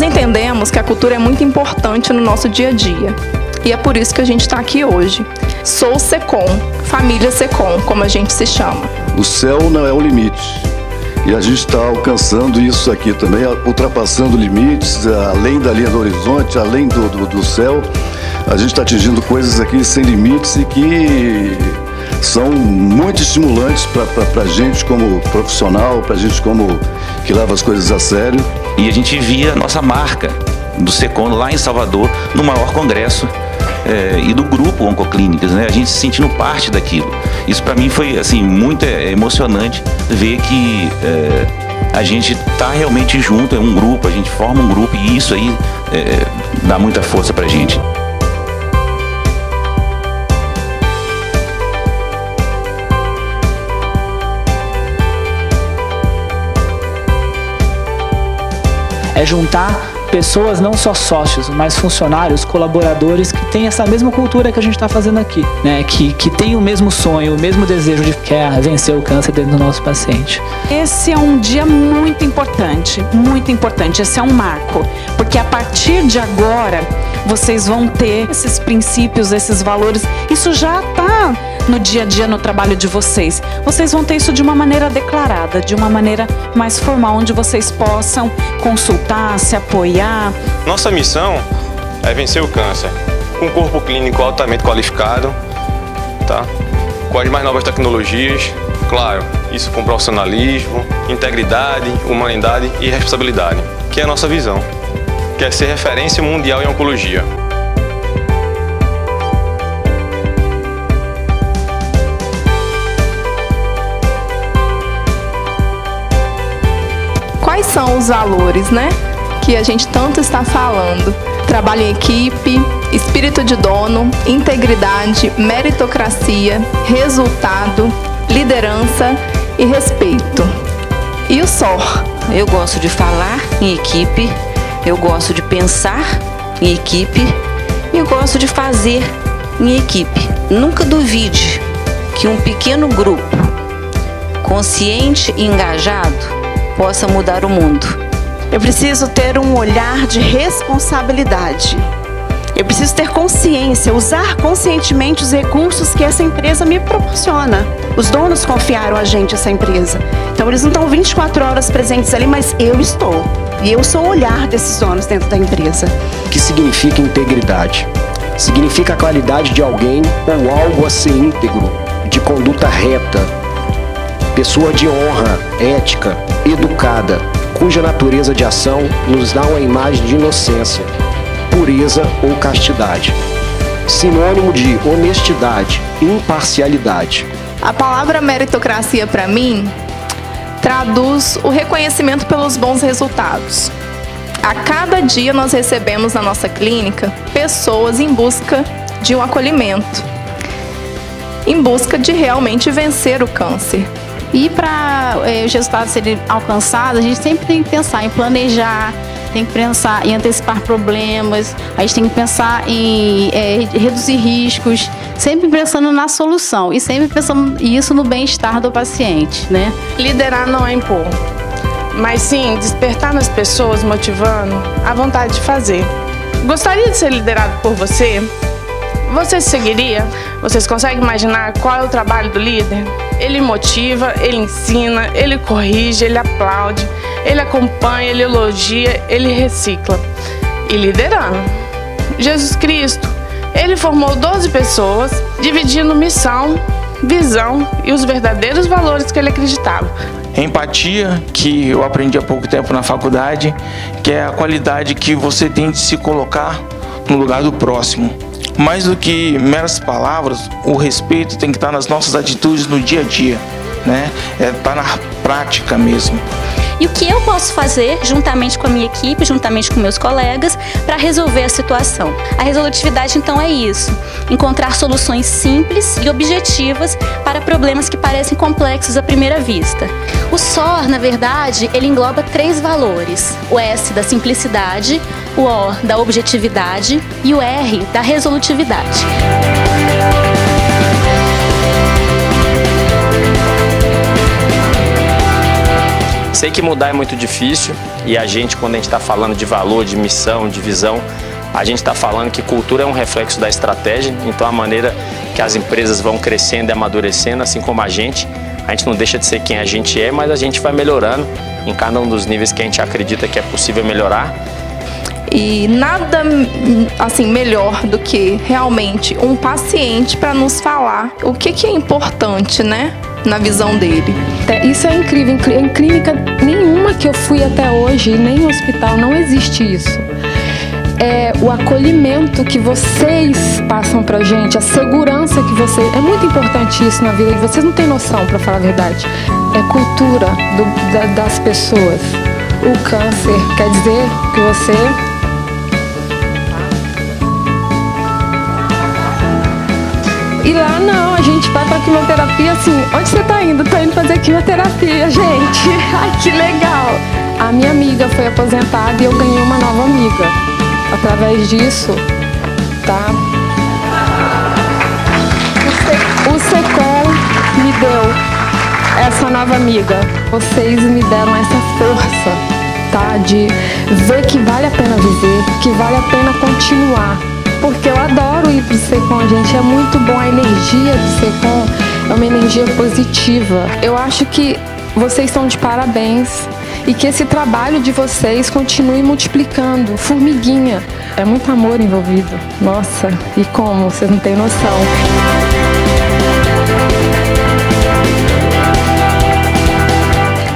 Nós entendemos que a cultura é muito importante no nosso dia a dia. E é por isso que a gente está aqui hoje. Sou Secom, família Secom, como a gente se chama. O céu não é o limite. E a gente está alcançando isso aqui também, ultrapassando limites, além da linha do horizonte, além do, do, do céu. A gente está atingindo coisas aqui sem limites e que são muito estimulantes para a gente como profissional, para a gente como que leva as coisas a sério. E a gente via a nossa marca do Secom lá em Salvador, no maior congresso é, e do grupo Oncoclínicas, né? A gente se sentindo parte daquilo. Isso para mim foi assim muito é, emocionante ver que é, a gente está realmente junto, é um grupo, a gente forma um grupo e isso aí é, dá muita força para gente. É juntar pessoas, não só sócios, mas funcionários, colaboradores que têm essa mesma cultura que a gente está fazendo aqui, né? Que, que tem o mesmo sonho, o mesmo desejo de quer vencer o câncer dentro do nosso paciente. Esse é um dia muito importante, muito importante. Esse é um marco, porque a partir de agora vocês vão ter esses princípios, esses valores. Isso já está no dia a dia no trabalho de vocês. Vocês vão ter isso de uma maneira declarada, de uma maneira mais formal, onde vocês possam consultar, se apoiar. Nossa missão é vencer o câncer com um corpo clínico altamente qualificado, tá? com as mais novas tecnologias, claro, isso com profissionalismo, integridade, humanidade e responsabilidade, que é a nossa visão, que é ser referência mundial em oncologia. São os valores, né? Que a gente tanto está falando. Trabalho em equipe, espírito de dono, integridade, meritocracia, resultado, liderança e respeito. E o SOR? Eu gosto de falar em equipe, eu gosto de pensar em equipe e eu gosto de fazer em equipe. Nunca duvide que um pequeno grupo consciente e engajado possa mudar o mundo. Eu preciso ter um olhar de responsabilidade. Eu preciso ter consciência, usar conscientemente os recursos que essa empresa me proporciona. Os donos confiaram a gente essa empresa. Então eles não estão 24 horas presentes ali, mas eu estou. E eu sou o olhar desses donos dentro da empresa. O que significa integridade? Significa a qualidade de alguém ou algo a ser íntegro, de conduta reta, pessoa de honra, ética, educada, cuja natureza de ação nos dá uma imagem de inocência, pureza ou castidade. Sinônimo de honestidade, imparcialidade. A palavra meritocracia para mim traduz o reconhecimento pelos bons resultados. A cada dia nós recebemos na nossa clínica pessoas em busca de um acolhimento, em busca de realmente vencer o câncer. E para é, os resultados serem alcançados, a gente sempre tem que pensar em planejar, tem que pensar em antecipar problemas, a gente tem que pensar em é, reduzir riscos, sempre pensando na solução e sempre pensando isso no bem-estar do paciente, né? Liderar não é impor, mas sim despertar nas pessoas, motivando a vontade de fazer. Gostaria de ser liderado por você? Você seguiria? Vocês conseguem imaginar qual é o trabalho do líder? Ele motiva, ele ensina, ele corrige, ele aplaude, ele acompanha, ele elogia, ele recicla. E liderando. Jesus Cristo, ele formou 12 pessoas, dividindo missão, visão e os verdadeiros valores que ele acreditava. Empatia, que eu aprendi há pouco tempo na faculdade, que é a qualidade que você tem de se colocar no lugar do próximo mais do que meras palavras, o respeito tem que estar nas nossas atitudes no dia a dia, né? É estar na prática mesmo. E o que eu posso fazer, juntamente com a minha equipe, juntamente com meus colegas, para resolver a situação? A resolutividade, então, é isso: encontrar soluções simples e objetivas para problemas que parecem complexos à primeira vista. O SOR, na verdade, ele engloba três valores: o S da simplicidade, o O da objetividade e o R da resolutividade. Sei que mudar é muito difícil e a gente, quando a gente está falando de valor, de missão, de visão, a gente está falando que cultura é um reflexo da estratégia, então a maneira que as empresas vão crescendo e amadurecendo, assim como a gente, a gente não deixa de ser quem a gente é, mas a gente vai melhorando em cada um dos níveis que a gente acredita que é possível melhorar. E nada assim melhor do que realmente um paciente para nos falar o que, que é importante, né? Na visão dele. É, isso é incrível. Em clínica nenhuma que eu fui até hoje, nem em hospital, não existe isso é o acolhimento que vocês passam pra gente, a segurança que vocês. É muito importante isso na vida de vocês, não têm noção, para falar a verdade. É cultura do, da, das pessoas. O câncer quer dizer que você. E lá não, gente vai pra quimioterapia assim. Onde você tá indo? Tô indo fazer quimioterapia, gente. Ai, que legal! A minha amiga foi aposentada e eu ganhei uma nova amiga através disso, tá? O SECOM me deu essa nova amiga. Vocês me deram essa força, tá? De ver que vale a pena viver, que vale a pena continuar. Porque eu adoro ir pro SECOM, gente. É muito bom a energia do SECOM. É uma energia positiva. Eu acho que vocês estão de parabéns e que esse trabalho de vocês continue multiplicando. Formiguinha, é muito amor envolvido. Nossa, e como? Vocês não têm noção.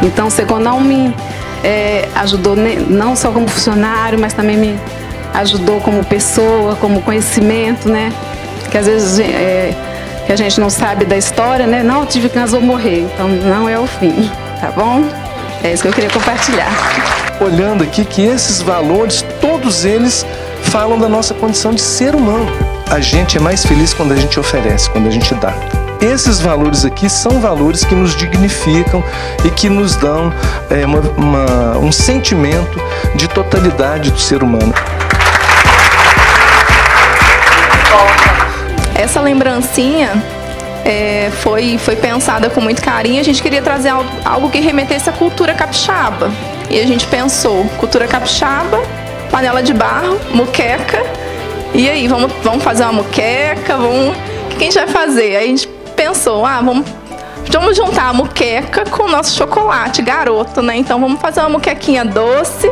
Então, o não me é, ajudou não só como funcionário, mas também me ajudou como pessoa, como conhecimento, né? Que às vezes é, que a gente não sabe da história, né? Não, tive câncer, vou morrer. Então, não é o fim, tá bom? É isso que eu queria compartilhar. Olhando aqui que esses valores, todos eles falam da nossa condição de ser humano. A gente é mais feliz quando a gente oferece, quando a gente dá. Esses valores aqui são valores que nos dignificam e que nos dão é, uma, uma, um sentimento de totalidade do ser humano. Essa lembrancinha é, foi, foi pensada com muito carinho. A gente queria trazer algo, algo que remetesse à cultura capixaba. E a gente pensou, cultura capixaba, panela de barro, muqueca. E aí, vamos, vamos fazer uma muqueca? Vamos... O que a gente vai fazer? Aí a gente pensou, ah, vamos, vamos juntar a muqueca com o nosso chocolate, garoto, né? Então vamos fazer uma muquequinha doce.